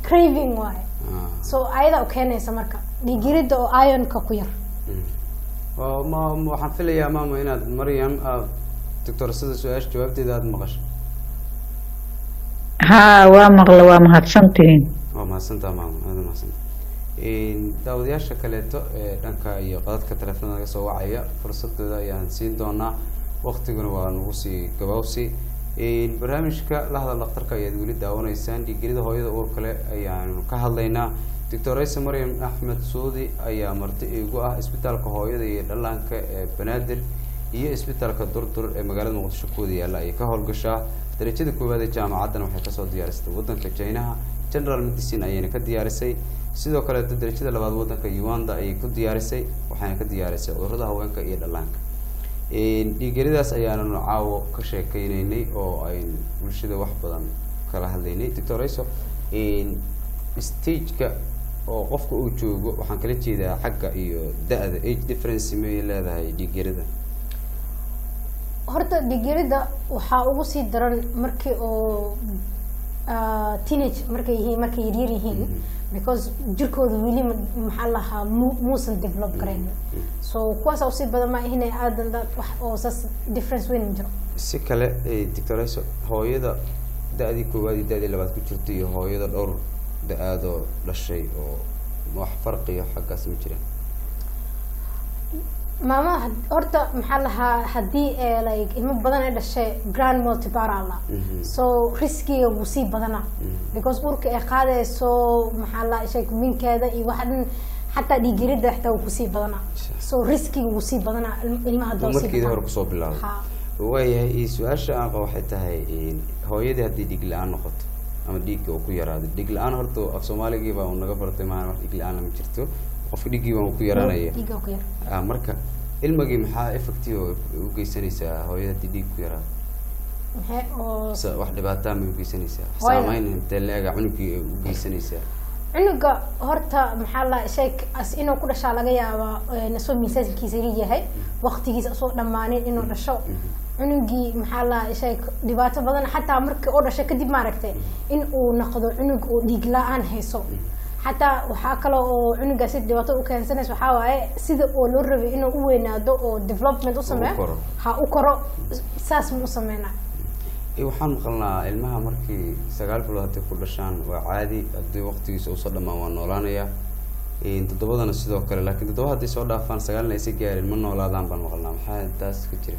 craving waaye Ah. so ayadaa u keenaysa marka dhiigirida oo ionka ku yar. Oo ma ma- waxaan filayaa maama inaad maryam aad doctorsada su'aasha jawaabteeda aada maqasho. Haa waa maqla waa mahadsantihiin waa mahadsantaa maama aada mahadsanta daawadayaasha kaleeto ee dhanka iyo qadadka telefoonada naga soo wacaya fursadooda ayaan siin doonaa. Waktiguna waa nagu sii gabawsi barnaamijka la hadal dhakhtarka ayaad weli daawanaysaan. Dhiiggelida hooyada uur kale ayaanu ka hadlaynaa. Doctor rayse maryam axmed suudi ayaa marti igu ah isbitaalka hooyada iyo dhallaanka ee banaadir iyo isbitaalka durdur ee magaalada muqdisho. Kuwada yaalla ayay ka howlgashaa. Darajada koowaad ee jaamacaddana waxay ka soo diyaarisay waddanka chinaha general medicine ayayna ka diyaarisay. Sidoo kaleeto darajada labaad waddanka uganda ayay ku diyaarisay waxayna ka diyaarisay cudurrada haweenka iyo dhallaanka dhiigyaradaas ayaananu caawo ka sheekeyneynay oo ayn bulshada wax badan kala hadlaynay doctor rayso stageka oo qofka uu joogo waxaan kala jeedaa xagga iyo da-da age difference may leedahay dhiigyarada horta dhiigirida waxaa ugu sii daran markii oo teenage markay yihiin markay yaryar yihiin because jirkooda weli ma- maxaa lahaa mu- muusan develop garayn so kuwaasa u sii badan ma inay aadan dad wax oo saas difference weyn ma jiro. Si kale doctor rayso hooyada da-dii koowaad iyo da-dii labaad ku jirta iyo hooyada dhowr da'aadoo dhashay oo wax farqiyo xaggaas ma jiraan maama horta maxaa lahaa haddii ee like ilmo badan ay dhashay grand multibarala so riskiga wuu sii badanaa. Because urka ay qaadayso maxaa la sheeg minkeeda iyo waxa dhan xataa dhiigirida xitaa wuu ku sii badanaa. So riskiga wuu sii badanaa ilm- ilmaha hadda wuu sii markeedii hore ku soo bilaabay Ha. waayahay su'aasha aan qabo waxay tahay hooyadii haddii dhiig la'aan noqoto ama dhiigga uu ku yaraado dhiig la'aan horta af soomaaligiiba uu naga bartay maana wax dhiig la'aan lama jirto qofka dhiiggiiba uu ku yaraanaya Ah, marka ilmagii maxaa effective oo u geysanaysaa hooyada haddii dhiig ku Se wax dhibaataa may u geysanaysaa. Wax Hooyada. saameyn intee la-ega cunugii ay u geysanaysaa. Cunuga horta maxaa la as inuu ku dhashaa laga yaabaa een, asoo miisaankiisa yar yahay waqtigiisa asoo dhammaanin inuu dhasho. Cunugii maxaa la sheeg dhibaato badan xataa markii oo dhashay kadib maaragtay in uu noqdo cunug oo dhiig la'aan hayso xataa waxaa kale oo cunugaasi dhibaato u keensanaysa waxaa waaye sida oo loo rabay inuu u weynaado oo development u sameeyo koro. ha u koro saas ma u sameynaa. Eh, waxaan maqalnaa ilmaha markii sagaal bilood hadday ku dhashaan waa caadi haddii waqtigiisa u soo dhamaan waa noolaanaya. Toddobadana sidoo kale laakiin toddoba hadday soo dhaafaan sagaalna aysa gaarin ma noolaadaan baan maqalnaa maxaa taas ka jira?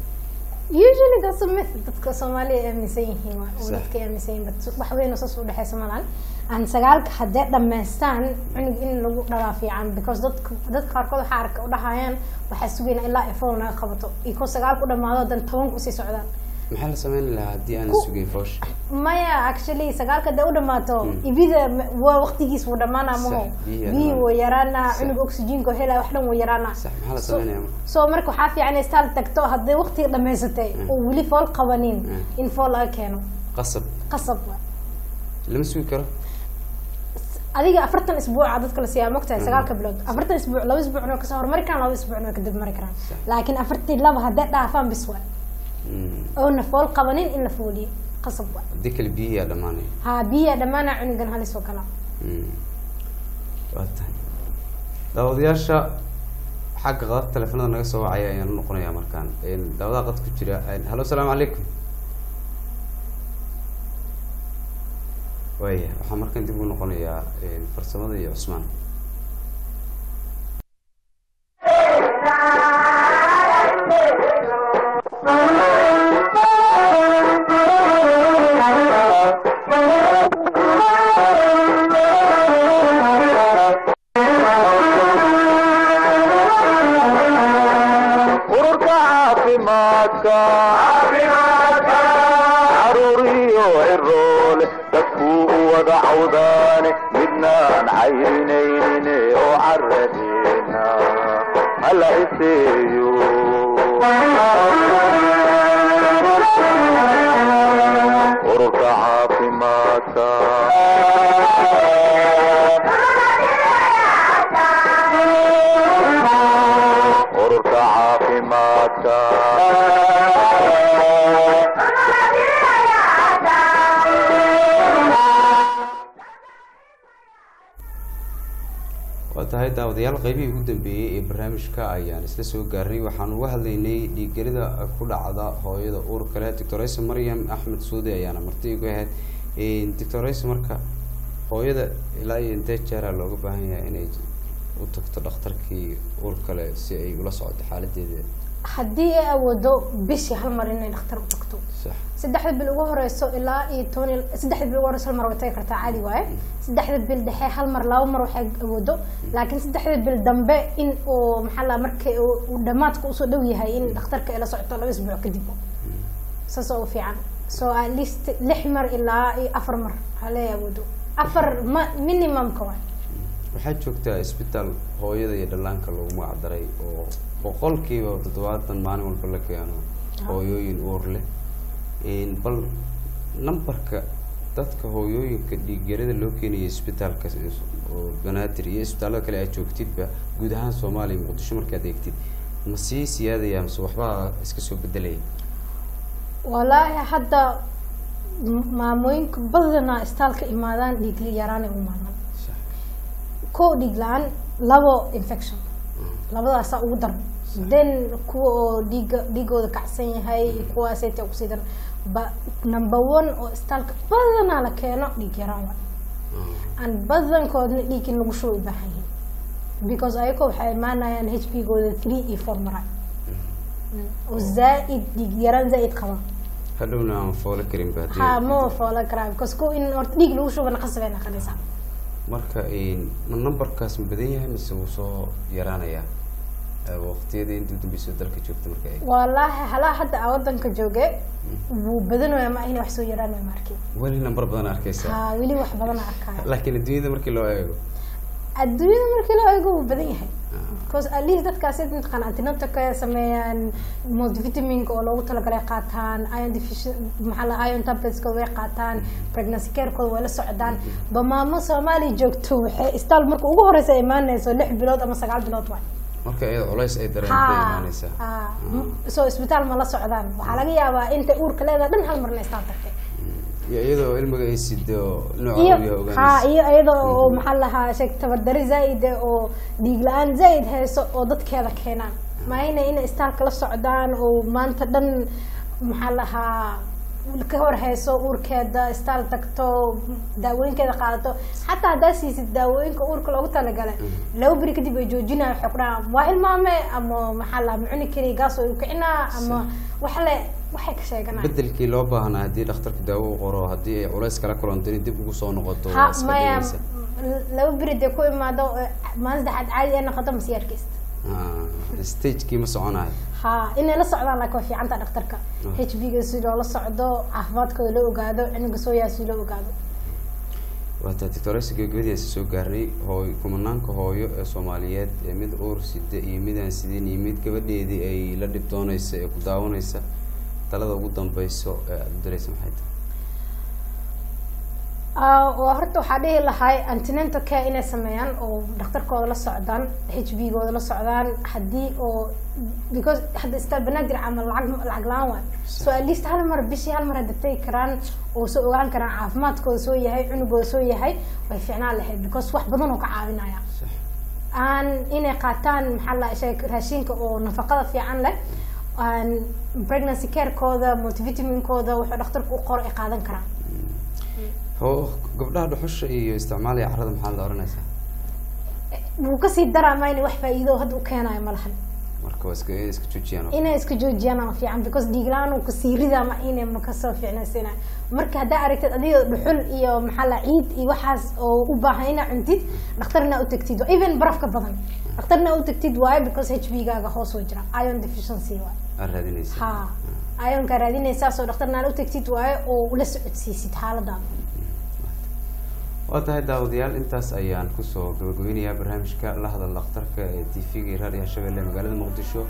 Usually that's a myth. Dadka soomaaliya aaminsan yihiin dadka aaminsan yihiin but wax weyn oo saas u dhexeysa malan aan sagaalka haddee dhammaystaan cunug in lagu dhalaa fiican because dadka dadka qaarkood waxaa arka u dhahayaan waxaa sugayna ilaa fool naga qabato. Iko sagaalku dhamaado hadan tobanka u sii socdaan. Maxaa la sameyn lahaa haddii aan sugeyn foosha maya actually sagaalka hadee u dhamaato ibida ma- waa waqtigiis wuu dhamaanaa maho. Biyi wuu yaraanaa Sax. cunug oxygenka helaya wax dhan wuu la So- marka waxaa fiican in istaal tagto hadday waqtiga dhamaysatay oo weli fool qabanin Mm. in fool laga keeno. Qasab. Qasab lama sugi karo adiga afartan isbuuca dadka la siiyaa mogtahay sagaalka bilood. Afartan isbuuc laba isbuucna way ka soo hormari karaan laba isbuucna way kadib mari karaan laakiin afartii laba hadday dhaafaan bis waay. Mm, oona fool qabanin in la fooliyo qasab waay. Haddii kale biyihiyaa dhamaanaya. Haa biyaa dhammaana cunugan halis oo kala. Mm. waa tahay daawadayaasha xagga qadad telefoonada naga soo wacaya ayaan u noqonayaa markaan daawadaha qad ku jira een, hallo asalaamu calaykum waaya waxaa markaan dib ugu noqonayaa een, farsamada iyo cusmaan daawadayaal qeybihii ugu dambeeyey ee barnaamijka ayaan isla soo gaarnay waxaan uga hadlaynay dhiiggelida ku dhacda hooyada uur kale doctoraysa maryam axmed suudi ayaana marti igu ahayd. Doctoraysa marka hooyada ilaa iyo intee jeeraa looga baahan yahay inay u tagto dhakhtarkii uur kale si ay ula socdo xaaladeeda? Haddii ay awoodo bishii hal mar inay dhakhtar saddexda bil ugu horeyso ilaa iyo toban saddexda bil ugu horeyso hal mar way tagi kartaa caadi waaye. Saddexda bil dhexe hal mar laba mar waxay awoodo laakiin saddexda bil dambe in uu maxaa la marka uu dhamaadka u soo dhow yahay in dhakhtarka ay la socoto laba isbuuc kadib. Saas oo u fiican. So at least lix mar ilaa iyo afar mar halee awoodo. Afar ma minimumka waay. Waxaa joogtaa isbitaal hooyada iyo dhallaanka loogu magac daray oo boqolkiiba toddobaatan maalin walba la keeno hooyooyin uur leh bal numberka dadka hooyooyinka dhiigyarada loo keenaya isbitaalka oo banaadir iyo isbitaallada kale aad joogtidba guud ahaan soomaaliya muqdisho markaad eegtid. Ma sii siyaadaya mise waxbaa iska soo bedelaya walaahi hadda maamooyinka badanaa istaalka imaadaan dhiig yaraanay u imaadaan. Ko dhiig la'aan labo infection. Labadaasaa ugu daran then kuwa oo dhiiga dhiigooda kacsan yahay kuwaasayta ku sii daran number one oo istaalka badanaa la keeno dhiig yaraan waay aan badankoodna dhiig in lagu shubo u baahan yihiin because ayago waxay imaanayaan h p gooda three iyo four mara oo zaa-id dhiig yaraan zaa-id qaba. Hadhowna aan foolo karin ba ha ma foola karaa because ko in horta dhiig lagu shubana qasab ay naqanaysaa marka ma numberkaas ma badan yahay mise wuu soo yaraanayaa waqtiyadii intii udambeysa dalka joogta marka wallaahi halaa hadda aan wadanka jooge wuu badanaya ma ahina wax soo yaraanaya ma arkin weli number badan arkaysa. Ha weli wax badan arkaya laakiin adduunyada markii loo eego? Adduunyada markii loo eego wuu badan yahay. Because at least dadkaasi mataqaan antinatalka sameeyaan multivitaminka oo loogu talagalay qaataan iron deficient maxaa la iron tabletska way qaataan pregnancy carekooda way la socdaan. Ba maamo soomaaliya joogto waxay istaal marka ugu horeysa ay imaanayso lix bilood ama sagaal bilood waay marka iyada culays ay dareentay soo isbitaal ma la socdaan. Waxaa laga yaabaa intay uurka leedahay dhan hal marna istaal tagtay iyo iyadoo ilmiga ay sido nooca iyo iyadoo oo maxaa lahaa sheeg tabardari zaaid eh, oo dhiig la'aan zaaid hayso oo dadkeeda keenaan. Maayna inay istaalka la socdaan oo maanta dhan maxaa lahaa ka hor hayso uurkeeda istaal tagto daawooyinkeeda qaadato. Xataa haddaa siisid daawooyinka uurka loogu talagalay laba beri kadib ay joojinaya waxay ku dhahaan waa ilmaame ama maxaa lahaa ma cuni kari gaas oo kicinaa ama wax le waxay ka sheeganaya bedelkii loo baahnaa haddii dhakhtarku daawo u qoro haddii ay culays kala kulanto inay dib ugu soo noqoto maya laba beri dee ku imaado oo maalin saddexaad caadi ay noqoto masiyaarkiista Ah, stagekii ma soconayo ha inay la socdaan laakiin waa fiicanta dhakhtarka. H b ga si loola socdo caafimaadkooda loo ogaado ciniga sooyaa si loo ogaado. Waata doctoresa gabagabadiisa soo gaarnay hooy kumanaanka hooyo ee soomaaliyeed ee mid uur sida iyo midaan sidin iyo mid gabadheedii ay la dhibtoonaysa ee ku daawanaysa. Talada ugu dambeyso ee aada u dareysa maxay tahay Ah, horta waxaa dhihi lahay antinental care inay sameeyaan oo dhakhtarkooda la socdaan h b gooda la socdaan haddii oo because hadda istaal banaadir camal lacag lacag la'aan waay. So at least hal mar bishii hal mar hadda tagi karaan oo soo ogaan karaan caafimaadkooda soo yahay cunugooda soo yahay way fiicnaan lahayd because wax badan oo ka caawinaya. Aan inay qaataan maxaa la sheeg raashinka oo nafaqada fiican leh pregnancy carekooda multivitaminkooda wuxuu dhakhtarku u qoro ay qaadan karaan gabdhaha dhuxusha iyo isticmaalaya carrada maxaa la oranaysaa wuu ka sii daraa in wax faa'iido hadda u keenayo ma lahan. Marka iska inay iska joojiyaan oo inay iska joojiyaan ama fiican because dhiig la'aan uu ka sii ridaa ma inay ma ka soo fiicnaysina. Marka haddaa aragtid adiga dhuxul iyo maxaa la ciid iyo waxaas oo u baahan inaa cuntid dhakhtarna u tagtid. Even barafka badan dhakhtarna u tagtid. Waayo because h b gaaga hoos oo jira. Iron deficiency waayo aad raadinaysa. Ha. Ironka raadinaysaasoo dhakhtarna u tagtid waayo oo ula socodsiisid xaaladaada waa tahay daawadayaal intaas ayaan ku soo gabagabeynayaa barnaamijka la hadal dhakhtarka ee t v-ga raadiyaha shabeelle magaalada muqdisho.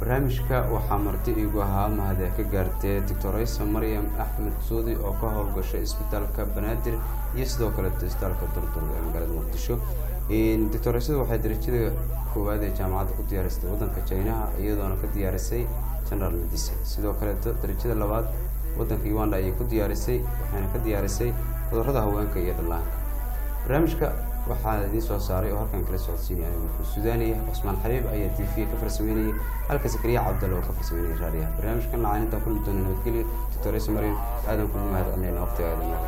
Barnaamijka waxaa marti iigu ahaa mahadee ka gaartee doctoraysa maryam axmed suudi oo ka howlgashay isbitaalka banaadir iyo sidoo kaleeto isbitaalka durdur ee magaalada muqdisho. Doctoraysadu waxay darajada koowaad ee jaamacadda ku diyaarisay waddanka chinaha iyadoona ka diyaarisay general medicine. Sidoo kaleeto darajada labaad waddanka uganda ayay ku diyaarisay waxayna ka diyaarisay cudurrada haweenka iyo dhallaanka. Barnaamijka waxaa idiin soo saaray oo halkan kala socodsiinaya wuxuu sudaanaya cusmaan xabiib ayaa t v ka farsameynayay halka sakariya cabdalle oo ka farsameynaya raadiyaha. Barnaamijkan lacaan intaan kulmi doona nabadgelya doctor isa mariam aadan kugu mahad celinayna waqtigaada noo